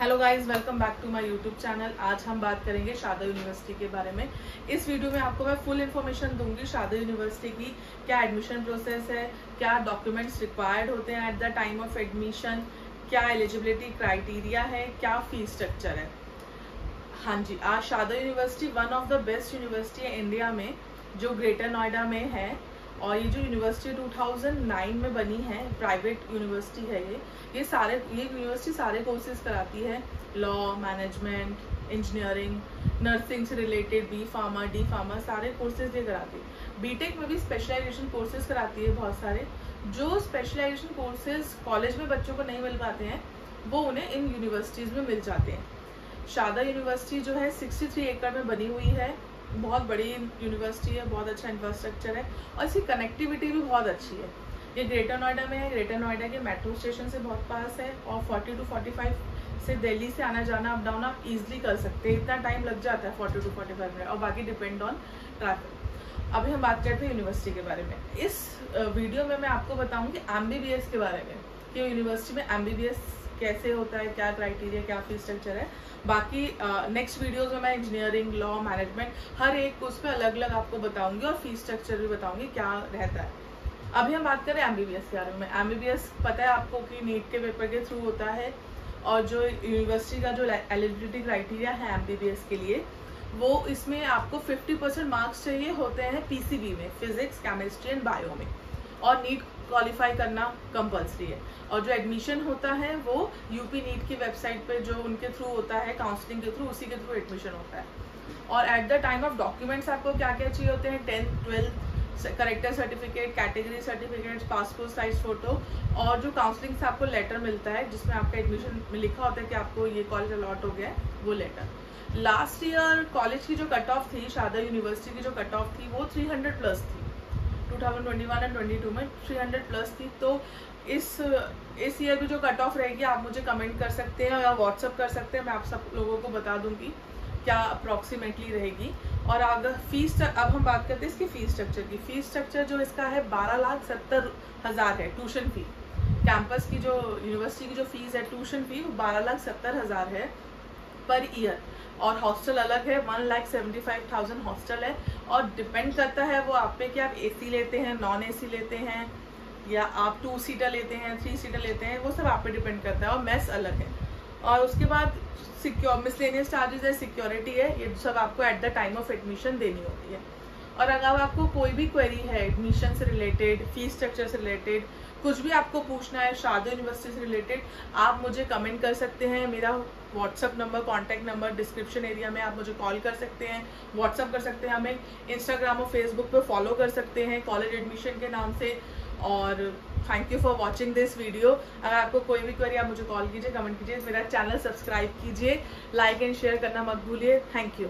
Hello guys welcome back to my YouTube channel आज हम बात करेंगे शादा यूनिवर्सिटी के बारे में। इस वीडियो में आपको मैं फुल इन्फॉर्मेशन दूँगी शादा यूनिवर्सिटी की, क्या एडमिशन प्रोसेस है, क्या डॉक्यूमेंट्स रिक्वायर्ड होते हैं at the time of admission क्या एलिजिबिलिटी क्राइटेरिया है, क्या फ़ीस स्ट्रक्चर है। हाँ जी, आज Sharda university one of the best university है इंडिया में, जो ग्रेटर नोएडा में है। और ये जो यूनिवर्सिटी 2009 में बनी है प्राइवेट यूनिवर्सिटी है ये ये सारे, ये यूनिवर्सिटी सारे कोर्सेज कराती है। लॉ मैनेजमेंट इंजीनियरिंग नर्सिंग से related B pharma D pharma सारे कोर्सेज ये कराती है। बीटेक में भी स्पेशलाइजेशन कोर्सेज कराती है बहुत सारे। जो स्पेशलाइजेशन कोर्सेज कॉलेज में बच्चों को नहीं मिल पाते हैं, वो उन्हें इन यूनिवर्सिटीज़ में मिल जाते हैं। शादा यूनिवर्सिटी जो है 63 एकड़ में बनी हुई है। बहुत बड़ी यूनिवर्सिटी है, बहुत अच्छा इंफ्रास्ट्रक्चर है और इसकी कनेक्टिविटी भी बहुत अच्छी है। ये ग्रेटर नोएडा में है ग्रेटर नोएडा के मेट्रो स्टेशन से बहुत पास है और 40 टू 45 से दिल्ली से आना जाना अप डाउन आप इजिली कर सकते हैं। इतना टाइम लग जाता है 40 टू 45 मिनट और बाकी डिपेंड ऑन ट्रैफ़िक अभी हम बात करते हैं यूनिवर्सिटी के बारे में। इस वीडियो में मैं आपको बताऊँगी एम के बारे में, कि यूनिवर्सिटी में एमबीबीएस कैसे होता है, क्या क्राइटेरिया क्या फ़ीस स्ट्रक्चर है। बाकी नेक्स्ट वीडियोज़ में मैं इंजीनियरिंग लॉ मैनेजमेंट हर एक उस पर अलग अलग आपको बताऊँगी और फ़ीस स्ट्रक्चर भी बताऊँगी क्या रहता है। अभी हम बात करें एमबीबीएस के बारे में। एमबीबीएस पता है आपको कि नीट के पेपर के थ्रू होता है और जो यूनिवर्सिटी का जो एलिजिबिलिटी क्राइटेरिया है एमबीबीएस के लिए, वो इसमें आपको 50 परसेंट मार्क्स चाहिए होते हैं पीसीबी में फिजिक्स केमिस्ट्री एंड बायो में। और नीट क्वालिफाई करना कंपलसरी है। और जो एडमिशन होता है, वो यूपी नीट की वेबसाइट पे जो उनके थ्रू होता है काउंसलिंग के थ्रू उसी के थ्रू एडमिशन होता है। और at the time of documents आपको क्या क्या चाहिए होते हैं? Tenth twelfth character certificate category certificate passport size photo और जो काउंसलिंग से आपको लेटर मिलता है, जिसमें आपका एडमिशन में लिखा होता है कि आपको ये कॉलेज अलॉट हो गया है, वो लेटर लास्ट ईयर कॉलेज की जो कट ऑफ़ थी शादा यूनिवर्सिटी की जो कट ऑफ़ थी, वो 300 प्लस थी। 2021 एंड 22 में 300 प्लस थी तो इस इस ईयर की जो कट ऑफ़ रहेगी, आप मुझे कमेंट कर सकते हैं या व्हाट्सअप कर सकते हैं, मैं आप सब लोगों को बता दूँगी क्या अप्रॉक्सीमेटली रहेगी। और अगर फ़ीस अब हम बात करते हैं इसकी फ़ीस स्ट्रक्चर की। फ़ीस स्ट्रक्चर जो इसका है, बारह लाख सत्तर हज़ार है ट्यूशन फ़ी कैंपस की जो यूनिवर्सिटी की जो फ़ीस है ट्यूशन फ़ी वो बारह लाख सत्तर हज़ार है पर ईयर और हॉस्टल अलग है one lakh seventy five thousand hostel है। और डिपेंड करता है वो आप पे कि आप एसी लेते हैं नॉन एसी लेते हैं, या आप टू सीटर लेते हैं थ्री सीटर लेते हैं, वो सब आप पे डिपेंड करता है और मेस अलग है। और उसके बाद सिक्योर मिसलेनियस चार्जेस है सिक्योरिटी है, ये सब आपको at the time of admission देनी होती है। और अगर आपको कोई भी क्वेरी है एडमिशन से रिलेटेड फ़ीस स्ट्रक्चर से रिलेटेड कुछ भी आपको पूछना है, शादी यूनिवर्सिटी से रिलेटेड आप मुझे कमेंट कर सकते हैं, मेरा WhatsApp number contact number description area में आप मुझे कॉल कर सकते हैं व्हाट्सअप कर सकते हैं, हमें इंस्टाग्राम और फेसबुक पर फॉलो कर सकते हैं कॉलेज एडमिशन के नाम से और thank you for watching this video अगर आपको कोई भी क्वेरी आप मुझे कॉल कीजिए कमेंट कीजिए, मेरा चैनल सब्सक्राइब कीजिए लाइक एंड शेयर करना मत भूलिए. Thank you